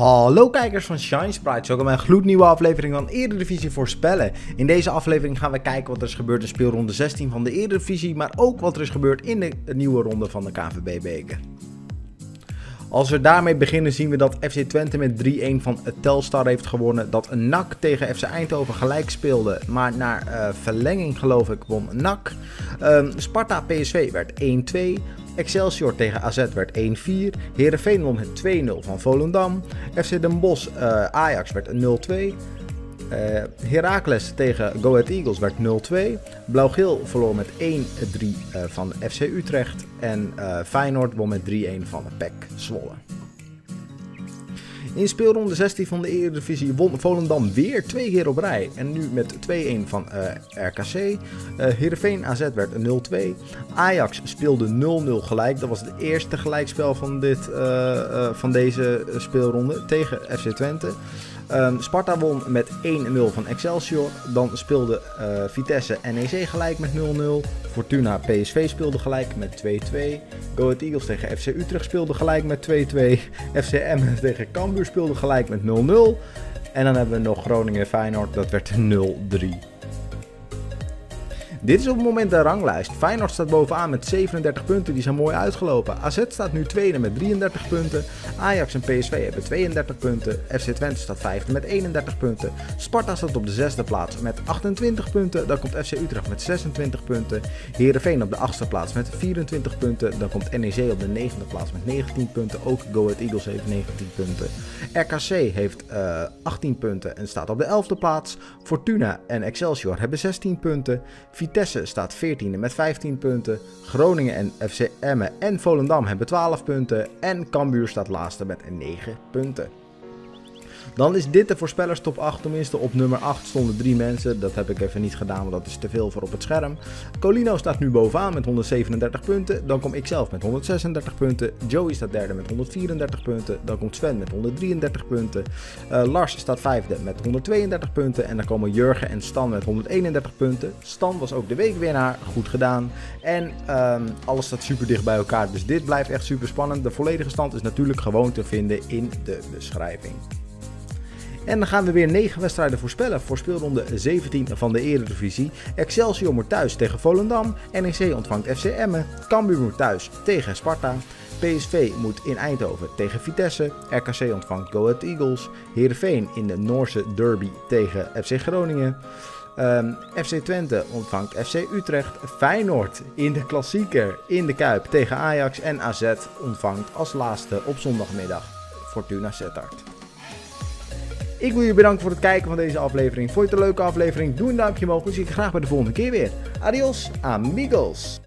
Hallo kijkers van Shine Sprites, welkom bij een gloednieuwe aflevering van Eredivisie voorspellen. In deze aflevering gaan we kijken wat er is gebeurd in speelronde 16 van de Eredivisie, maar ook wat er is gebeurd in de nieuwe ronde van de KVB-beker. Als we daarmee beginnen zien we dat FC Twente met 3-1 van Telstar heeft gewonnen. Dat NAC tegen FC Eindhoven gelijk speelde, maar naar uh, verlenging geloof ik won NAC. Uh, Sparta PSV werd 1-2. Excelsior tegen AZ werd 1-4. Herenveen won met 2-0 van Volendam. FC Den Bosch uh, Ajax werd 0-2. Uh, Heracles tegen Go Ahead Eagles werd 0-2. Blauw-Geel verloor met 1-3 uh, van FC Utrecht. En Feyenoord won met 3-1 van de PEC Zwolle. In speelronde 16 van de Eredivisie won Volendam weer twee keer op rij. En nu met 2-1 van uh, RKC. Uh, Heerenveen AZ werd 0-2. Ajax speelde 0-0 gelijk. Dat was het eerste gelijkspel van, dit, uh, van deze speelronde tegen FC Twente. Um, Sparta won met 1-0 van Excelsior. Dan speelde uh, Vitesse NEC gelijk met 0-0. Fortuna PSV speelde gelijk met 2-2. Go Ahead Eagles tegen FC Utrecht speelde gelijk met 2-2. FC Emmen tegen Cambuur speelde gelijk met 0-0. En dan hebben we nog Groningen Feyenoord. Dat werd 0-3. Dit is op het moment de ranglijst. Feyenoord staat bovenaan met 37 punten, die zijn mooi uitgelopen. AZ staat nu tweede met 33 punten. Ajax en PSV hebben 32 punten. FC Twente staat vijfde met 31 punten. Sparta staat op de zesde plaats met 28 punten. Dan komt FC Utrecht met 26 punten. Heerenveen op de achtste plaats met 24 punten. Dan komt NEC op de negende plaats met 19 punten. Ook Go Ahead Eagles heeft 19 punten. RKC heeft uh, 18 punten en staat op de 11e plaats. Fortuna en Excelsior hebben 16 punten. Staat 14e met 15 punten. Groningen en FC Emmen en Volendam hebben 12 punten. En Cambuur staat laatste met 9 punten. Dan is dit de voorspellers top 8. Tenminste, op nummer 8 stonden drie mensen. Dat heb ik even niet gedaan, want dat is te veel voor op het scherm. Colino staat nu bovenaan met 137 punten. Dan kom ik zelf met 136 punten. Joey staat derde met 134 punten. Dan komt Sven met 133 punten. Uh, Lars staat vijfde met 132 punten. En dan komen Jurgen en Stan met 131 punten. Stan was ook de weekwinnaar. Goed gedaan. En um, alles staat super dicht bij elkaar. Dus dit blijft echt super spannend. De volledige stand is natuurlijk gewoon te vinden in de beschrijving. En dan gaan we weer 9 wedstrijden voorspellen voor speelronde 17 van de Eredivisie. Excelsior moet thuis tegen Volendam. NEC ontvangt FC Emmen. Cambuur moet thuis tegen Sparta. PSV moet in Eindhoven tegen Vitesse. RKC ontvangt Go Ahead Eagles. Heerenveen in de Noorse derby tegen FC Groningen. Um, FC Twente ontvangt FC Utrecht. Feyenoord in de klassieker in de Kuip tegen Ajax. En AZ ontvangt als laatste op zondagmiddag Fortuna Sittard. Ik wil je bedanken voor het kijken van deze aflevering. Vond je het een leuke aflevering? Doe een duimpje omhoog. Dan zie ik je graag bij de volgende keer weer. Adios, amigos.